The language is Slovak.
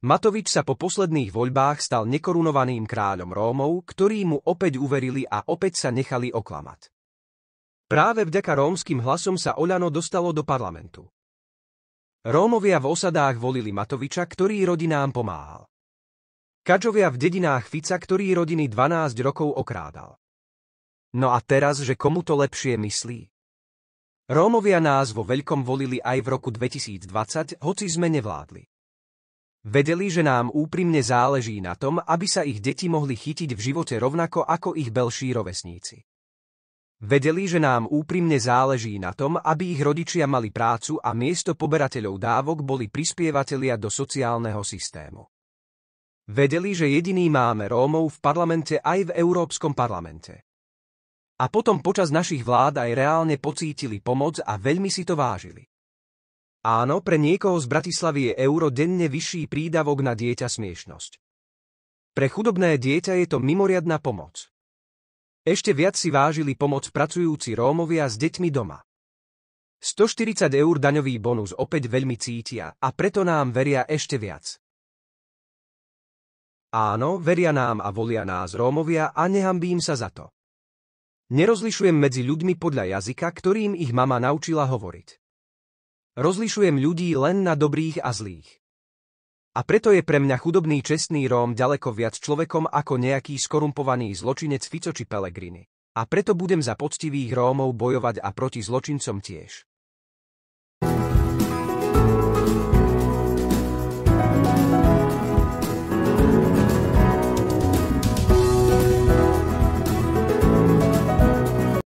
Matovič sa po posledných voľbách stal nekorunovaným kráľom Rómov, ktorí mu opäť uverili a opäť sa nechali oklamať. Práve vďaka rómskym hlasom sa Oľano dostalo do parlamentu. Rómovia v osadách volili Matoviča, ktorý rodinám pomáhal. Kadžovia v dedinách Fica, ktorý rodiny 12 rokov okrádal. No a teraz, že komu to lepšie myslí? Rómovia nás vo veľkom volili aj v roku 2020, hoci sme nevládli. Vedeli, že nám úprimne záleží na tom, aby sa ich deti mohli chytiť v živote rovnako ako ich belší rovesníci. Vedeli, že nám úprimne záleží na tom, aby ich rodičia mali prácu a miesto poberateľov dávok boli prispievatelia do sociálneho systému. Vedeli, že jediný máme Rómov v parlamente aj v Európskom parlamente. A potom počas našich vlád aj reálne pocítili pomoc a veľmi si to vážili. Áno, pre niekoho z Bratislavy je euro denne vyšší prídavok na dieťa smiešnosť. Pre chudobné dieťa je to mimoriadná pomoc. Ešte viac si vážili pomoc pracujúci Rómovia s deťmi doma. 140 eur daňový bonus opäť veľmi cítia a preto nám veria ešte viac. Áno, veria nám a volia nás Rómovia a nehambím sa za to. Nerozlišujem medzi ľuďmi podľa jazyka, ktorým ich mama naučila hovoriť. Rozlišujem ľudí len na dobrých a zlých. A preto je pre mňa chudobný čestný Róm ďaleko viac človekom ako nejaký skorumpovaný zločinec Fico či Pelegrini. A preto budem za poctivých Rómov bojovať a proti zločincom tiež.